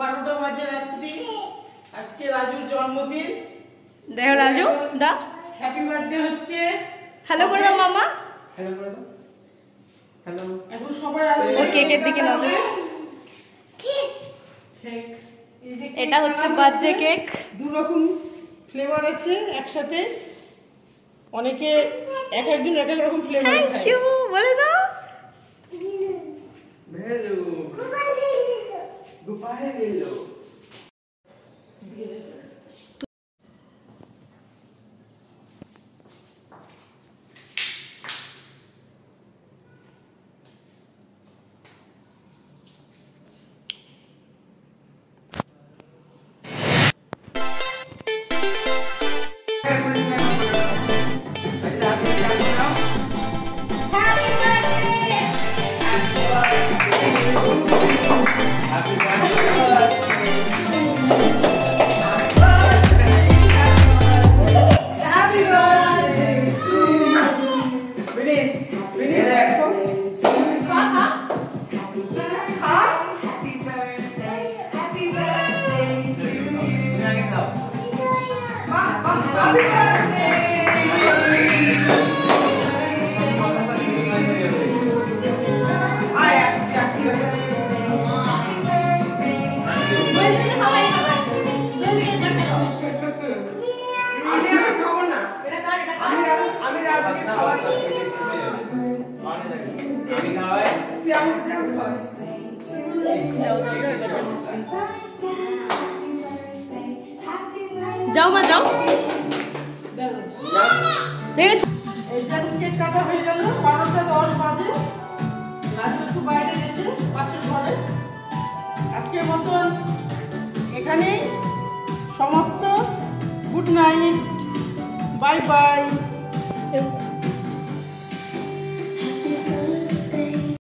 বারোটা বাজে রাত্রি। আজকে রাজুর জন্মদিন। দেখো রাজু দা। হ্যাপি বার্থডে হচ্ছে। হ্যালো করে দাও মামা। হ্যালো করে দাও। এটা কেক ফ্লেভার আছে একসাথে। অনেকে এক এক এক রকম ফ্লেভার বলে do parelho. যাও মা, যাও। কাটা হয়ে গেল বারোটা দশ বাজে রাজু একটু বাইরে গেছে পাশের ঘরে আজকের মতন এখানে সমাপ্ত। Good night. Bye bye. you.